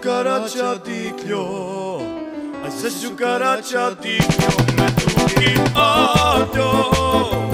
su ti dikljo Ai se su ti dikljo Me drugim auto